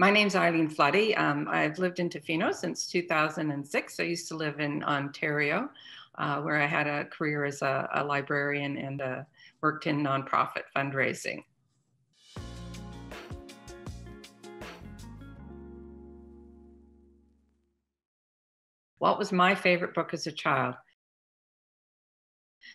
My name's Eileen Floody. Um, I've lived in Tofino since 2006. I used to live in Ontario, uh, where I had a career as a, a librarian and uh, worked in nonprofit fundraising. What was my favorite book as a child?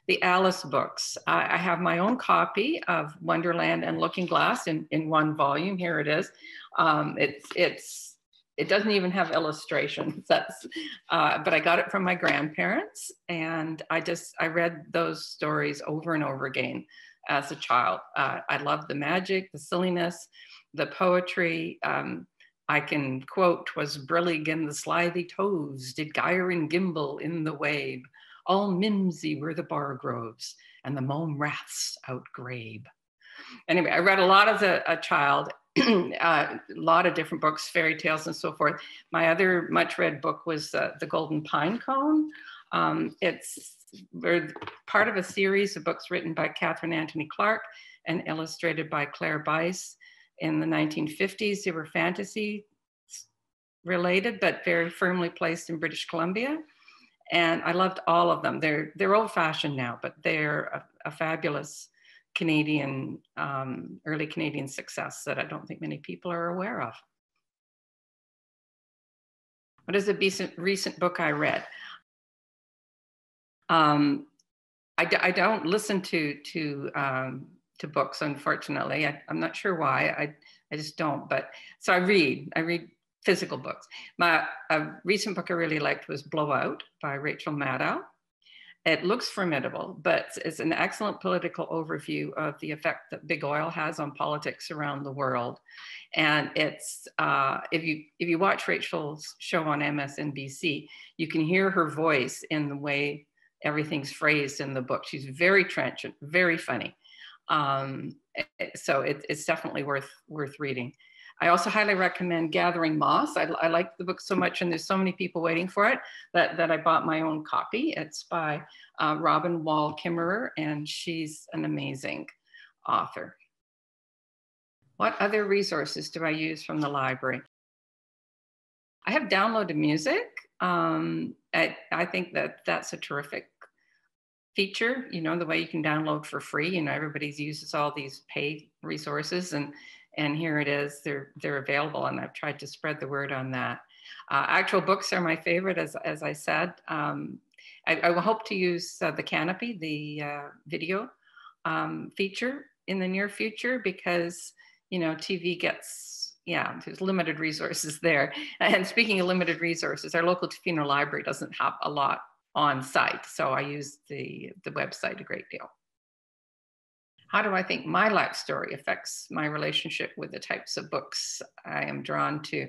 The Alice books. I, I have my own copy of Wonderland and Looking Glass in, in one volume. Here it is. Um, it's, it's, it doesn't even have illustrations. That's, uh, but I got it from my grandparents, and I just I read those stories over and over again as a child. Uh, I loved the magic, the silliness, the poetry. Um, I can quote, "'Twas brillig in the slithy toves, did gyre and gimble in the wabe. All mimsy were the borogoves, and the mome raths outgrabe." Anyway, I read a lot as a, a child, uh, a lot of different books, fairy tales, and so forth. My other much read book was uh, The Golden Pine Cone. Um, it's part of a series of books written by Catherine Anthony Clark and illustrated by Clare Bice in the 1950s. They were fantasy related, but very firmly placed in British Columbia. And I loved all of them. They're, they're old fashioned now, but they're a, a fabulous Canadian, um, early Canadian success that I don't think many people are aware of. What is a recent, recent book I read? Um, I, I don't listen to, to um, to books, unfortunately. I, am not sure why. I, I just don't. But so I read. I read physical books. My a recent book I really liked was Blowout by Rachel Maddow. It looks formidable, but it's an excellent political overview of the effect that big oil has on politics around the world. And it's uh, if you if you watch Rachel's show on MSNBC, you can hear her voice in the way everything's phrased in the book. She's very trenchant, very funny. Um, so it, it's definitely worth worth reading. I also highly recommend Gathering Moss. I, I, like the book so much, and there's so many people waiting for it that, that I bought my own copy. It's by uh, Robin Wall Kimmerer, and she's an amazing author. What other resources do I use from the library? I have downloaded music. Um, I, I think that that's a terrific feature, you know, the way you can download for free. You know, everybody's uses all these paid resources and and here it is, they're they're available and I've tried to spread the word on that. Uh, actual books are my favorite, as, as I said. Um, I, I, will hope to use uh, the Kanopy, the uh, video um, feature in the near future because, you know, TV gets, yeah, there's limited resources there. And speaking of limited resources, our local Tofino library doesn't have a lot on site. So I use the, the website a great deal. How do I think my life story affects my relationship with the types of books I am drawn to?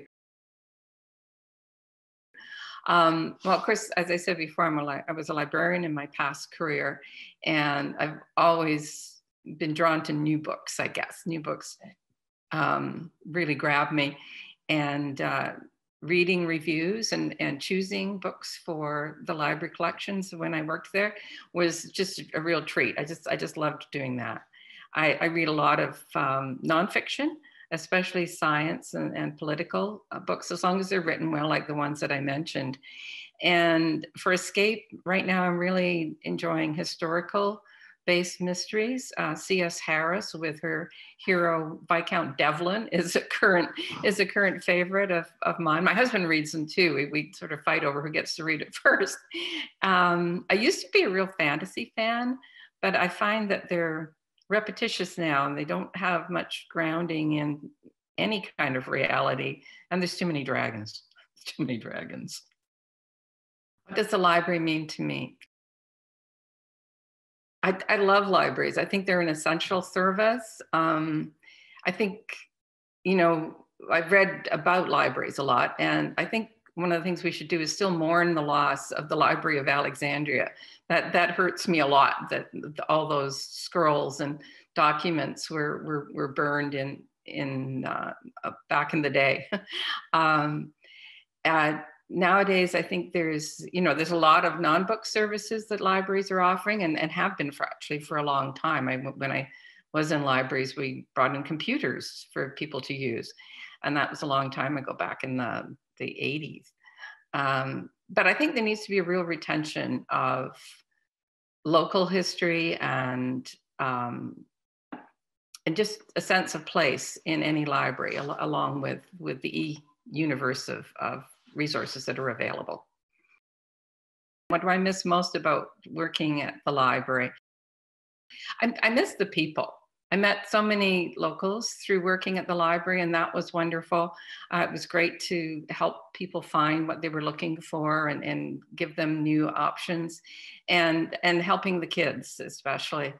Um, well, of course, as I said before, I'm a I was a librarian in my past career, and I've always been drawn to new books, I guess. New books um, really grab me. And uh, reading reviews and, and choosing books for the library collections when I worked there was just a real treat. I just I just loved doing that. I, I read a lot of um, nonfiction, especially science and, and political uh, books, as long as they're written well, like the ones that I mentioned. And for escape, right now I'm really enjoying historical based mysteries. Uh, C.S. Harris with her hero Viscount Devlin is a current is a current favorite of, of mine. My husband reads them too. We, we sort of fight over who gets to read it first. Um, I used to be a real fantasy fan, but I find that they're repetitious now and they don't have much grounding in any kind of reality. And there's too many dragons. too many dragons. What does the library mean to me? I, I love libraries. I think they're an essential service. Um, I think, you know, I've read about libraries a lot, and I think one of the things we should do is still mourn the loss of the Library of Alexandria. That that hurts me a lot. That all those scrolls and documents were were, were burned in in uh, back in the day. um, nowadays i think there's you know there's a lot of non-book services that libraries are offering and, and have been for actually for a long time I, when i was in libraries. We brought in computers for people to use. And that was a long time ago, back in the, the 80s. Um, but I think there needs to be a real retention of local history and um, and just a sense of place in any library al- along with with the universe of, of resources that are available. What do i miss most about working at the library? I, I miss the people I met so many locals through working at the library, and that was wonderful. Uh, it was great to help people find what they were looking for and, and give them new options, and and helping the kids especially.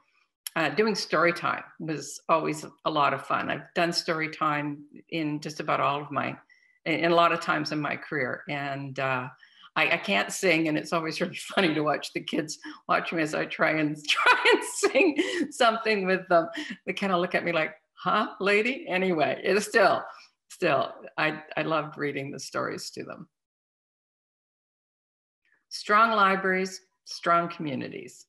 Uh, doing story time was always a lot of fun. I've done story time in just about all of my, in a lot of times in my career, and uh, I, I, can't sing, and it's always really funny to watch the kids watch me as I try and try and sing something with them. They kind of look at me like, "Huh, lady?" Anyway, it's still, still, I I loved reading the stories to them. Strong libraries, strong communities.